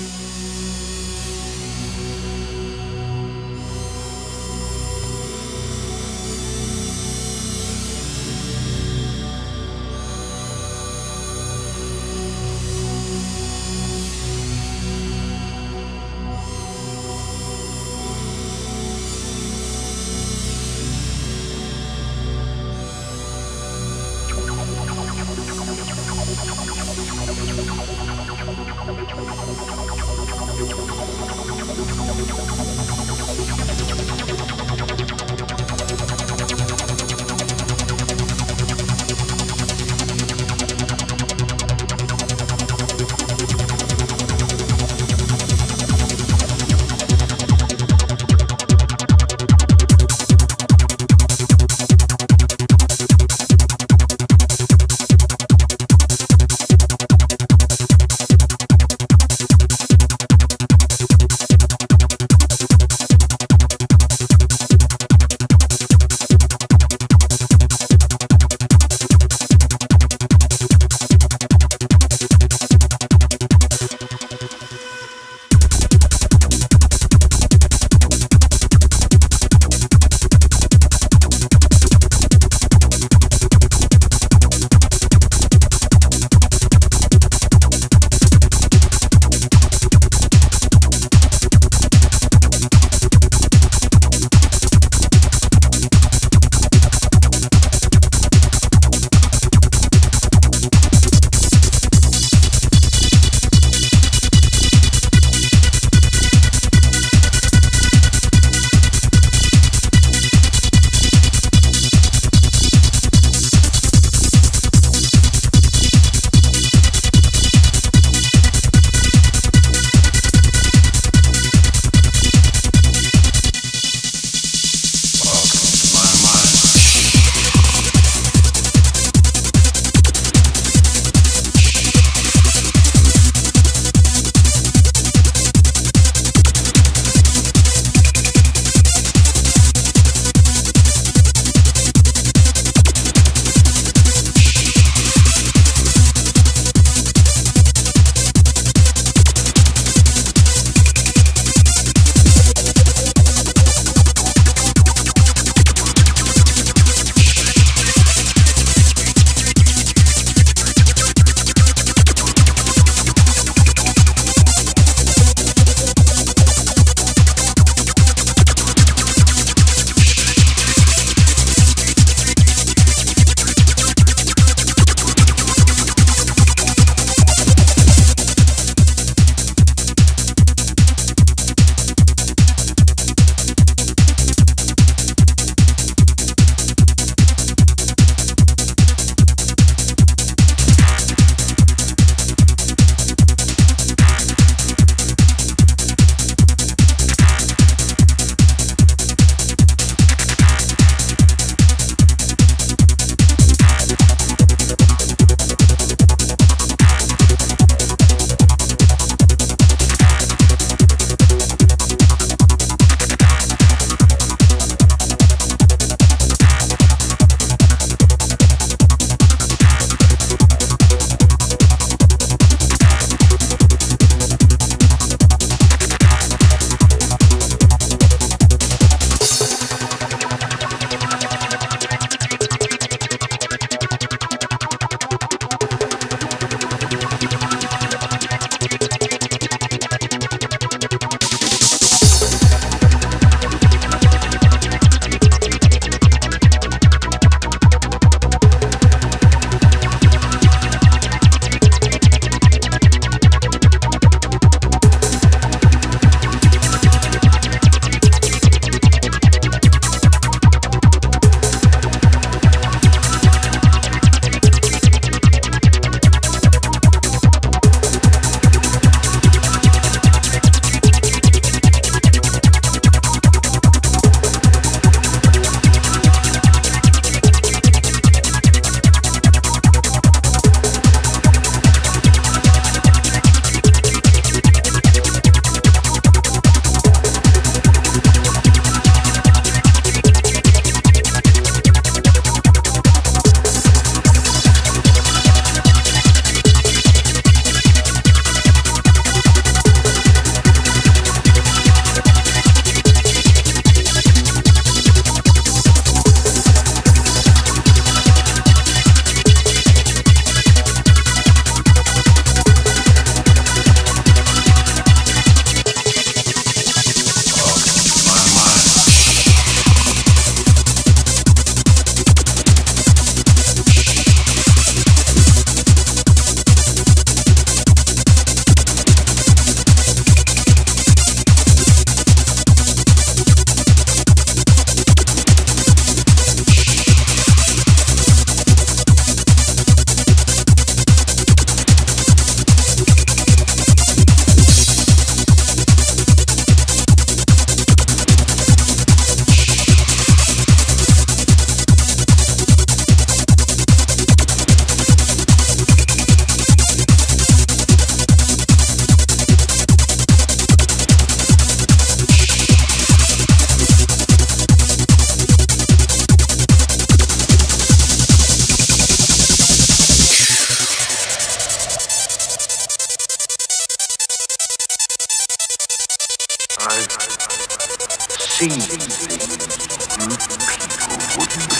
Música I've seen things hmm? you people wouldn't